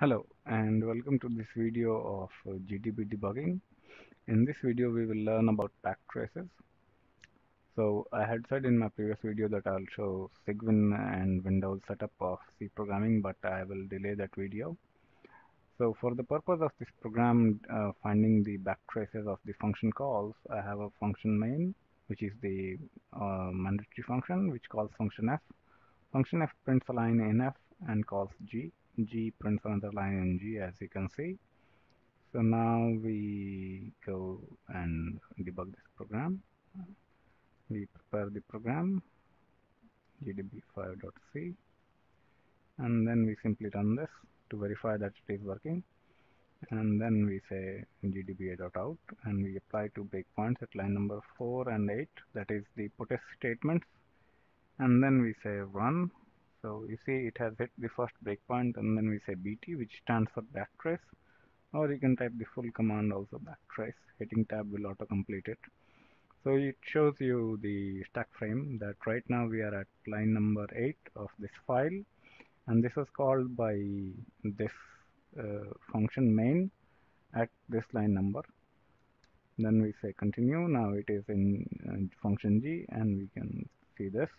Hello and welcome to this video of uh, GDB debugging. In this video we will learn about backtraces. So I had said in my previous video that I'll show Cygwin and Windows setup of C programming but I will delay that video. So for the purpose of this program uh, finding the backtraces of the function calls I have a function main which is the uh, mandatory function which calls function f. Function f prints a line in f and calls g G prints another line in G as you can see. So now we go and debug this program. We prepare the program gdb5.c and then we simply run this to verify that it is working and then we say gdba.out and we apply two breakpoints at line number 4 and 8 that is the putf statements and then we say run so you see it has hit the first breakpoint and then we say bt which stands for backtrace. Or you can type the full command also backtrace. Hitting tab will auto complete it. So it shows you the stack frame that right now we are at line number 8 of this file. And this was called by this uh, function main at this line number. Then we say continue. Now it is in uh, function g and we can see this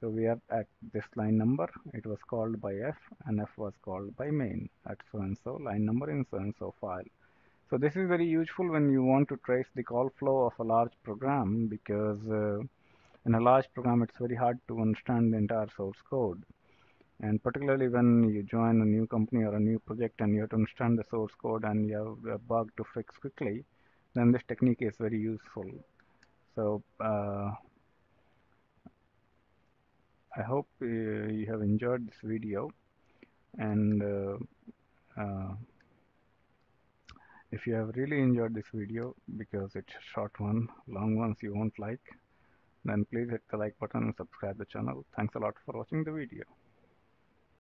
so we are at this line number. It was called by f and f was called by main at so and so line number in so and so file. So this is very useful when you want to trace the call flow of a large program because uh, in a large program it's very hard to understand the entire source code. And particularly when you join a new company or a new project and you have to understand the source code and you have a bug to fix quickly, then this technique is very useful. So uh, I hope uh, you have enjoyed this video. And uh, uh, if you have really enjoyed this video because it's a short one long ones you won't like then please hit the like button and subscribe the channel. Thanks a lot for watching the video